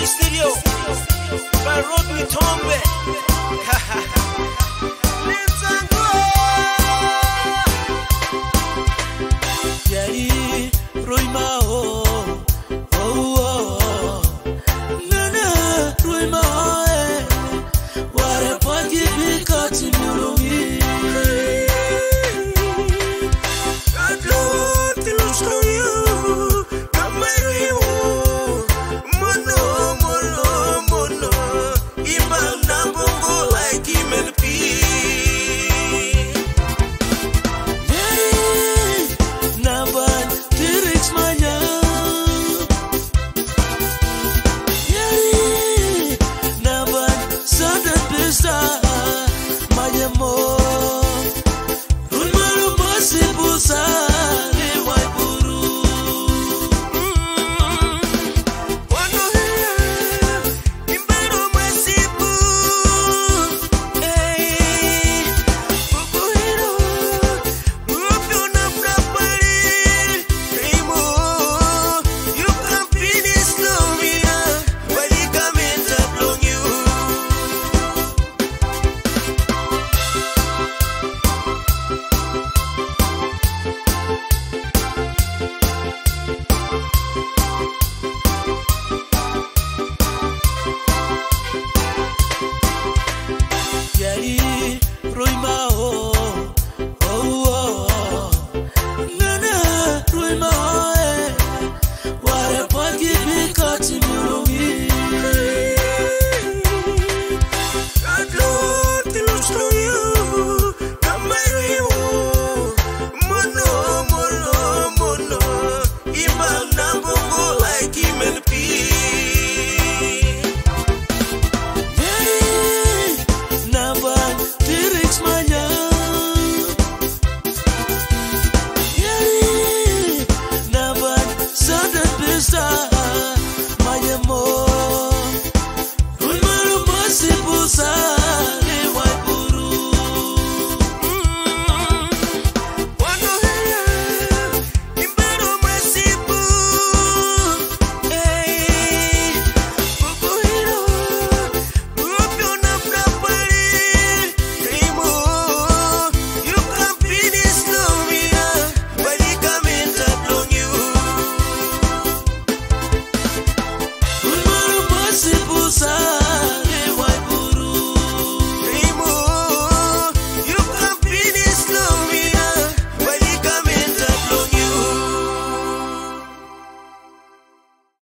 Mysterio by Rodney Tombe. Let's go. Yeah, desire.